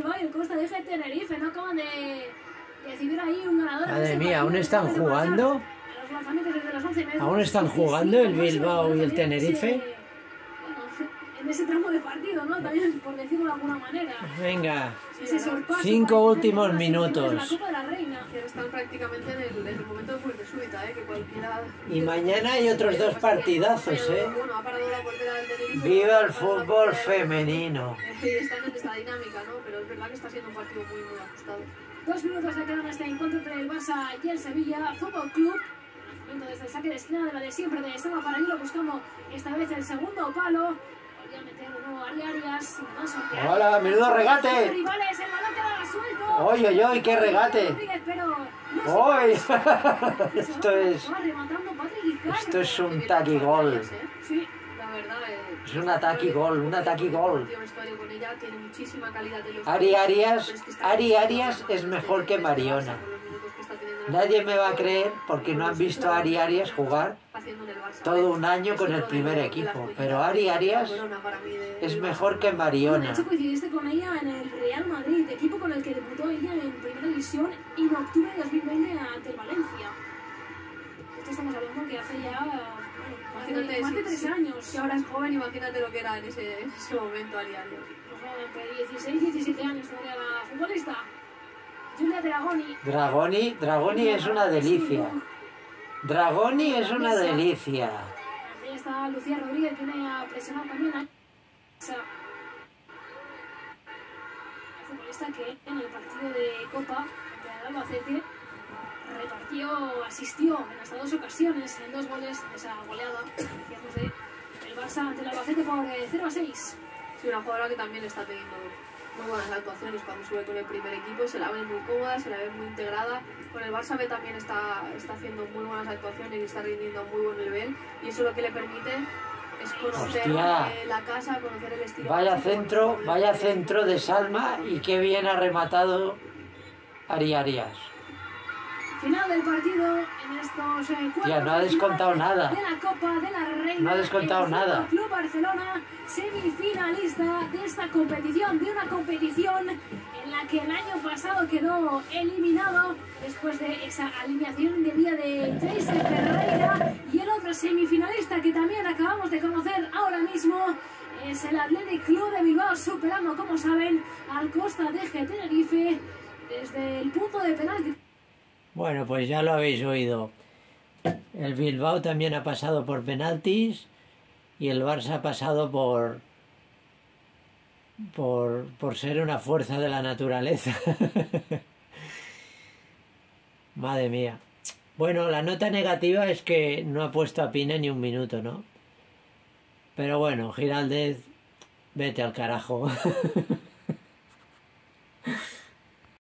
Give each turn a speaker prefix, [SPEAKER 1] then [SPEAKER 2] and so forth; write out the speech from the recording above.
[SPEAKER 1] Bilbao y el Costa de Eje Tenerife. No acaban de, decidir ahí un ganador.
[SPEAKER 2] Madre mía, ¿aún están jugando?
[SPEAKER 1] A los lanzamientos desde los 11 metros.
[SPEAKER 2] ¿Aún están
[SPEAKER 1] Y
[SPEAKER 2] jugando el Bilbao y el Tenerife?
[SPEAKER 1] Eh, en ese tramo de partido, ¿no? También, por decirlo de alguna manera.
[SPEAKER 2] Venga,
[SPEAKER 1] Ese sorpaso
[SPEAKER 2] Cinco
[SPEAKER 1] para
[SPEAKER 2] últimos minutos.
[SPEAKER 1] La Copa de la Reina.
[SPEAKER 3] Que están prácticamente en el, en el momento de muerte súbita, ¿eh? que cualquiera...
[SPEAKER 2] y mañana hay otros dos partidazos, ¿eh?
[SPEAKER 3] Bueno, ha parado la portera del Tenerife.
[SPEAKER 2] Viva el fútbol femenino.
[SPEAKER 3] Y están en esta dinámica, ¿no? Pero es verdad que está siendo un partido muy, muy ajustado.
[SPEAKER 1] Dos minutos le quedan a este encuentro entre el Barça y el Sevilla Fútbol Club. Desde el saque de esquina de la de siempre de Seba Paralilo buscando esta vez el segundo palo.
[SPEAKER 2] Hola, menudo regate.
[SPEAKER 1] Rivales, el balón quedaba suelto.
[SPEAKER 2] Oy, oy, oy, qué regate.
[SPEAKER 1] Rodríguez, pero no se
[SPEAKER 2] ¡Oy!
[SPEAKER 1] puede. Se
[SPEAKER 2] Esto es, esto es un taquigol. Es un ataque gol, un ataque gol. Ari Arias, Ari Arias es mejor que Mariona. Nadie me va a creer porque no han visto a Ari Arias jugar
[SPEAKER 3] haciendo en el Barça,
[SPEAKER 2] todo un año con el
[SPEAKER 3] de
[SPEAKER 2] primer
[SPEAKER 3] de
[SPEAKER 2] equipo. Pero Ari Arias
[SPEAKER 3] de-
[SPEAKER 2] es mejor que
[SPEAKER 1] De
[SPEAKER 2] Mariona.
[SPEAKER 1] hecho, coincidiste con ella en el Real Madrid, equipo con el que debutó ella en Primera División en octubre de 2020 ante el Valencia. Esto estamos hablando que hace ya más de-
[SPEAKER 3] Imagínate
[SPEAKER 1] más de
[SPEAKER 3] si-
[SPEAKER 1] tres años.
[SPEAKER 3] Si ahora es joven, imagínate lo que era en ese, en ese momento Ari Arias.
[SPEAKER 1] Pues entre 16 y 17 años tendría la futbolista. Julia Dragoni.
[SPEAKER 2] Dragoni, Dragoni es una delicia. Dragoni es una delicia.
[SPEAKER 1] Ahí está Lucía Rodríguez, viene a presionar también a esa futbolista que en el partido de Copa ante el Albacete repartió, asistió en hasta dos ocasiones en dos goles en esa goleada, decíamos de el Barça ante el Albacete por eh, 0 a 6.
[SPEAKER 3] Sí, una jugadora que también está teniendo muy buenas actuaciones cuando sube con el primer equipo, se la ve muy cómoda, se la ve muy integrada. Con el Barça B también está, está haciendo muy buenas actuaciones y está rindiendo a muy buen nivel y eso lo que le permite es conocer
[SPEAKER 2] Hostia.
[SPEAKER 3] eh, la casa, conocer el estilo.
[SPEAKER 2] Vaya centro, vaya centro de Salma y qué bien ha rematado Ari Arias.
[SPEAKER 1] Final del partido en estos eh,
[SPEAKER 2] Tía, no ha
[SPEAKER 1] de
[SPEAKER 2] descontado nada.
[SPEAKER 1] De la Copa de la Reina.
[SPEAKER 2] No ha descontado
[SPEAKER 1] el
[SPEAKER 2] nada.
[SPEAKER 1] Club Barcelona, semifinalista de esta competición, de una competición en la que el año pasado quedó eliminado después de esa alineación de vía de Jason Ferreira y el otro semifinalista que también acabamos de conocer ahora mismo es el Athletic Club de Bilbao superando, como saben, al Costa de Tenerife desde el punto de penalti.
[SPEAKER 2] Bueno, pues ya lo habéis oído. El Bilbao también ha pasado por penaltis y el Barça ha pasado por por, por ser una fuerza de la naturaleza. Madre mía. Bueno, la nota negativa es que no ha puesto a Pina ni un minuto, ¿no? Pero bueno, Giraldez, vete al carajo.